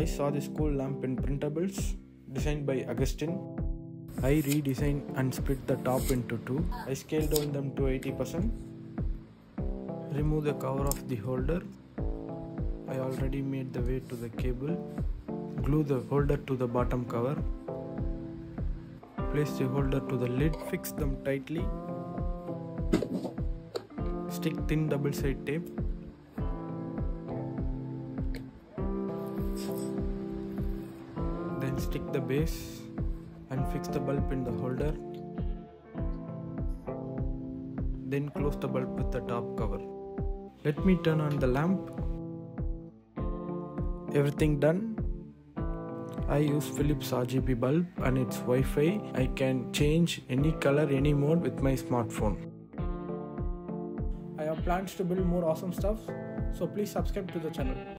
I saw this cool lamp in printables designed by Augustine. I redesigned and split the top into two. I scaled down them to 80%. Remove the cover of the holder. I already made the way to the cable. Glue the holder to the bottom cover. Place the holder to the lid. Fix them tightly. Stick thin double side tape. Then stick the base and fix the bulb in the holder. Then close the bulb with the top cover. Let me turn on the lamp. Everything done. I use Philips RGB bulb and it's Wi-Fi. I can change any color, any mode with my smartphone. I have plans to build more awesome stuff, so please subscribe to the channel.